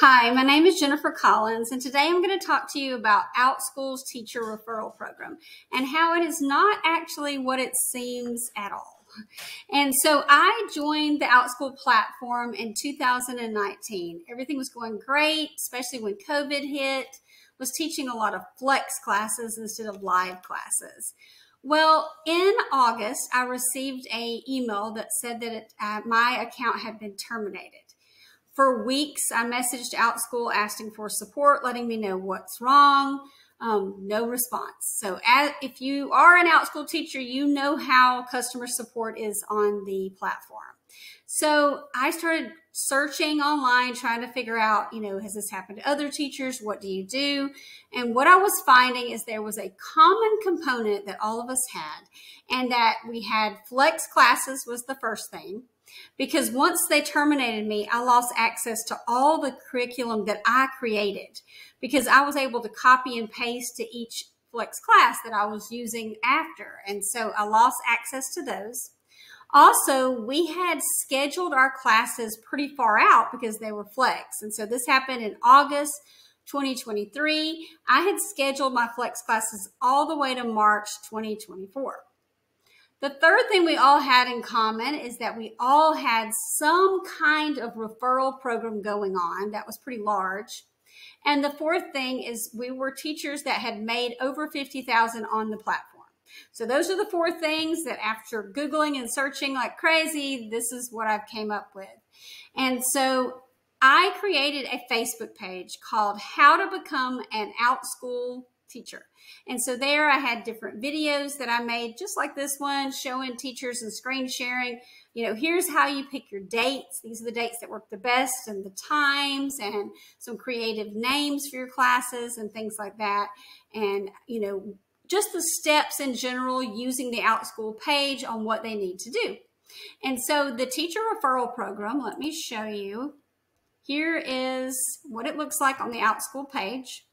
Hi, my name is Jennifer Collins, and today I'm going to talk to you about OutSchool's teacher referral program and how it is not actually what it seems at all. And so I joined the OutSchool platform in 2019. Everything was going great, especially when COVID hit. Was teaching a lot of flex classes instead of live classes. Well, in August, I received a email that said that it, uh, my account had been terminated. For weeks, I messaged OutSchool asking for support, letting me know what's wrong. Um, no response. So, as, if you are an OutSchool teacher, you know how customer support is on the platform. So, I started searching online, trying to figure out, you know, has this happened to other teachers? What do you do? And what I was finding is there was a common component that all of us had, and that we had flex classes was the first thing because once they terminated me, I lost access to all the curriculum that I created because I was able to copy and paste to each flex class that I was using after. And so I lost access to those. Also, we had scheduled our classes pretty far out because they were flex. And so this happened in August 2023. I had scheduled my flex classes all the way to March 2024. The third thing we all had in common is that we all had some kind of referral program going on that was pretty large. And the fourth thing is we were teachers that had made over 50,000 on the platform. So those are the four things that after Googling and searching like crazy, this is what I've came up with. And so I created a Facebook page called How to Become an OutSchool teacher. And so there I had different videos that I made, just like this one, showing teachers and screen sharing. You know, here's how you pick your dates. These are the dates that work the best and the times and some creative names for your classes and things like that. And, you know, just the steps in general using the OutSchool page on what they need to do. And so the teacher referral program, let me show you. Here is what it looks like on the OutSchool page.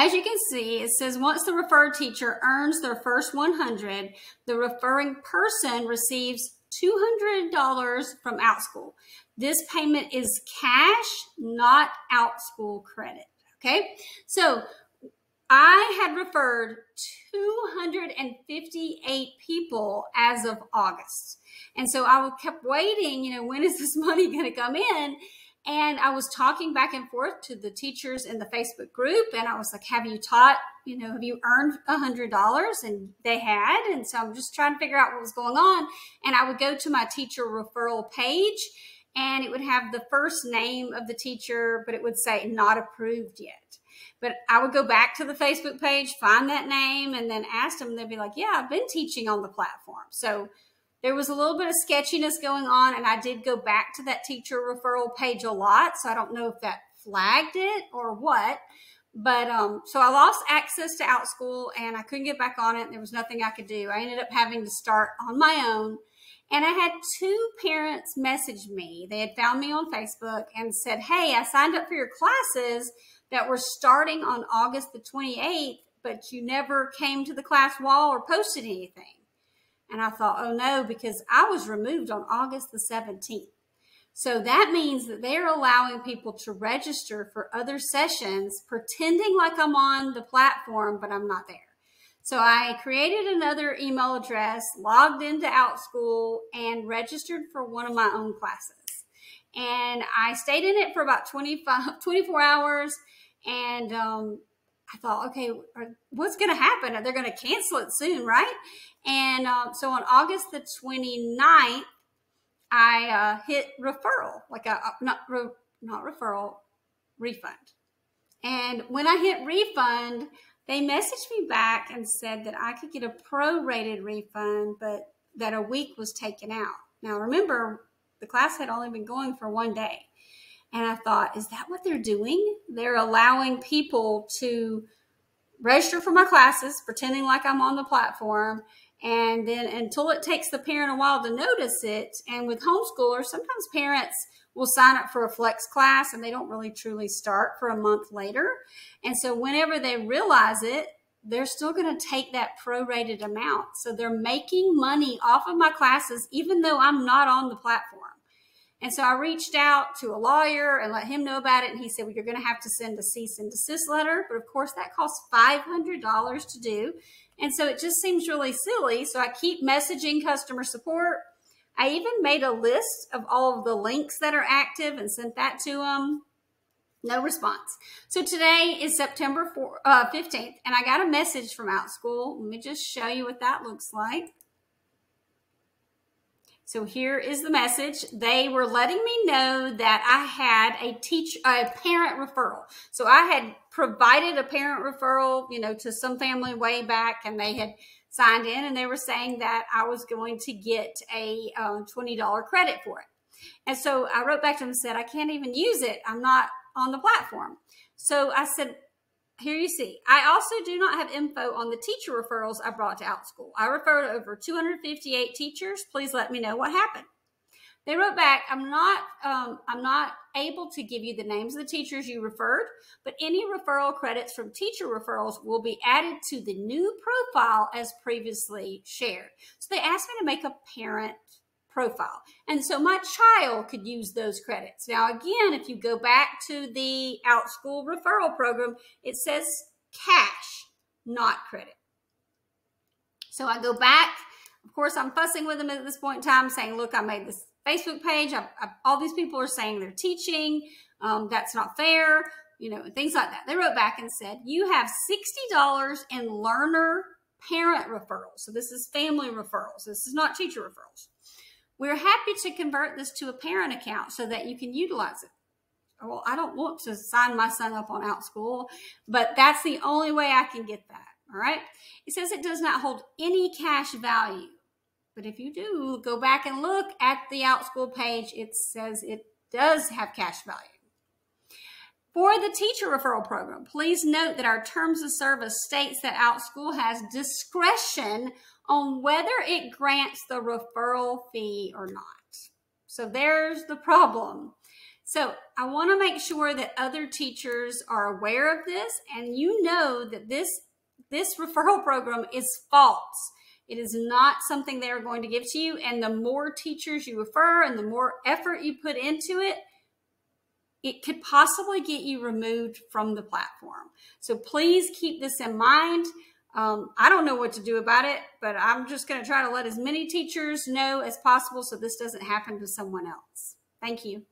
As you can see, it says once the referred teacher earns their first 100, the referring person receives $200 from OutSchool. This payment is cash, not OutSchool credit. Okay, so I had referred 258 people as of August. And so I kept waiting, you know, when is this money going to come in? And I was talking back and forth to the teachers in the Facebook group, and I was like, "Have you taught? You know, have you earned a hundred dollars?" And they had, and so I'm just trying to figure out what was going on. And I would go to my teacher referral page, and it would have the first name of the teacher, but it would say not approved yet. But I would go back to the Facebook page, find that name, and then ask them. They'd be like, "Yeah, I've been teaching on the platform." So there was a little bit of sketchiness going on, and I did go back to that teacher referral page a lot. So I don't know if that flagged it or what. But um, so I lost access to OutSchool and I couldn't get back on it. There was nothing I could do. I ended up having to start on my own. And I had two parents message me. They had found me on Facebook and said, Hey, I signed up for your classes that were starting on August the 28th, but you never came to the class wall or posted anything. And I thought, oh no, because I was removed on August the 17th. So that means that they're allowing people to register for other sessions, pretending like I'm on the platform, but I'm not there. So I created another email address, logged into OutSchool, and registered for one of my own classes. And I stayed in it for about 25, 24 hours. And um, I thought, okay, what's going to happen? They're going to cancel it soon, right? And uh, so on August the 29th, I uh, hit referral, like a uh, not re, not referral, refund. And when I hit refund, they messaged me back and said that I could get a prorated refund, but that a week was taken out. Now remember, the class had only been going for one day. And I thought, is that what they're doing? They're allowing people to register for my classes, pretending like I'm on the platform. And then until it takes the parent a while to notice it, and with homeschoolers, sometimes parents will sign up for a flex class and they don't really truly start for a month later. And so whenever they realize it, they're still going to take that prorated amount. So they're making money off of my classes, even though I'm not on the platform. And so I reached out to a lawyer and let him know about it. And he said, well, you're going to have to send a cease and desist letter. But of course, that costs $500 to do. And so it just seems really silly. So I keep messaging customer support. I even made a list of all of the links that are active and sent that to them. No response. So today is September 4, uh, 15th, and I got a message from Outschool. Let me just show you what that looks like. So here is the message. They were letting me know that I had a teach a parent referral. So I had provided a parent referral, you know, to some family way back, and they had signed in, and they were saying that I was going to get a um, twenty dollar credit for it. And so I wrote back to them and said, I can't even use it. I'm not on the platform. So I said, here you see, I also do not have info on the teacher referrals I brought to Outschool. I referred over 258 teachers. Please let me know what happened. They wrote back, I'm not, um, I'm not able to give you the names of the teachers you referred, but any referral credits from teacher referrals will be added to the new profile as previously shared. So they asked me to make a parent profile. And so my child could use those credits. Now, again, if you go back to the Outschool referral program, it says cash, not credit. So I go back. Of course, I'm fussing with them at this point in time, saying, look, I made this Facebook page. I, I, all these people are saying they're teaching. Um, that's not fair, you know, things like that. They wrote back and said, you have $60 in learner parent referrals. So this is family referrals. This is not teacher referrals. We're happy to convert this to a parent account so that you can utilize it. Well, I don't want to sign my son up on Outschool, but that's the only way I can get that. All right. It says it does not hold any cash value. But if you do go back and look at the Outschool page, it says it does have cash value. For the teacher referral program, please note that our terms of service states that Outschool has discretion on whether it grants the referral fee or not. So there's the problem. So I want to make sure that other teachers are aware of this and you know that this, this referral program is false. It is not something they're going to give to you. And the more teachers you refer and the more effort you put into it, it could possibly get you removed from the platform. So please keep this in mind. Um, I don't know what to do about it, but I'm just going to try to let as many teachers know as possible so this doesn't happen to someone else. Thank you.